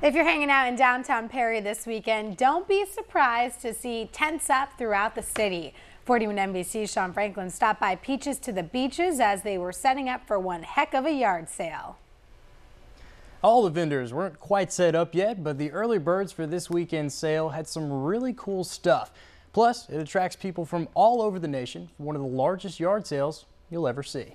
If you're hanging out in downtown Perry this weekend, don't be surprised to see tents up throughout the city. 41 NBC's Sean Franklin stopped by Peaches to the Beaches as they were setting up for one heck of a yard sale. All the vendors weren't quite set up yet, but the early birds for this weekend's sale had some really cool stuff. Plus, it attracts people from all over the nation for one of the largest yard sales you'll ever see.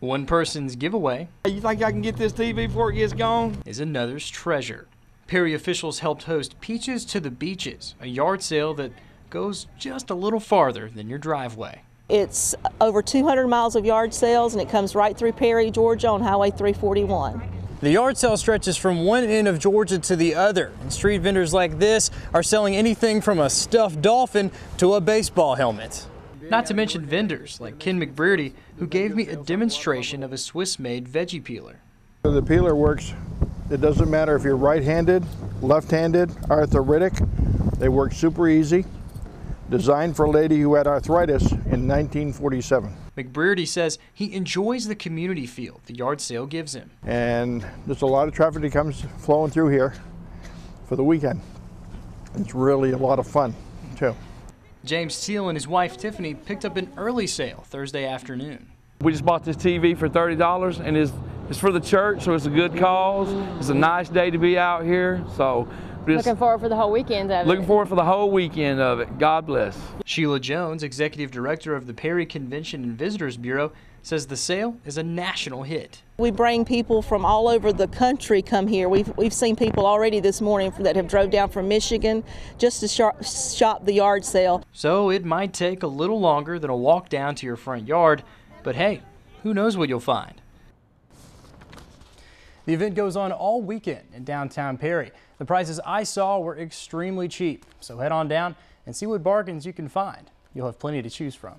One person's giveaway. You think I can get this TV before it gets gone? Is another's treasure. Perry officials helped host Peaches to the Beaches, a yard sale that goes just a little farther than your driveway. It's over 200 miles of yard sales and it comes right through Perry, Georgia on Highway 341. The yard sale stretches from one end of Georgia to the other, and street vendors like this are selling anything from a stuffed dolphin to a baseball helmet. Not to mention vendors like Ken McBrearty, who gave me a demonstration of a Swiss-made veggie peeler. The peeler works it doesn't matter if you're right-handed, left-handed, arthritic. They work super easy. Designed for a lady who had arthritis in 1947. McBrearty says he enjoys the community feel the yard sale gives him. And there's a lot of traffic that comes flowing through here for the weekend. It's really a lot of fun, too. James Steele and his wife Tiffany picked up an early sale Thursday afternoon. We just bought this TV for $30 and it's, it's for the church, so it's a good cause. It's a nice day to be out here, so just looking forward for the whole weekend of looking it. Looking forward for the whole weekend of it. God bless. Sheila Jones, executive director of the Perry Convention and Visitors Bureau, says the sale is a national hit. We bring people from all over the country come here. We've, we've seen people already this morning that have drove down from Michigan just to shop, shop the yard sale. So it might take a little longer than a walk down to your front yard, but hey, who knows what you'll find. The event goes on all weekend in downtown Perry. The prices I saw were extremely cheap, so head on down and see what bargains you can find. You'll have plenty to choose from.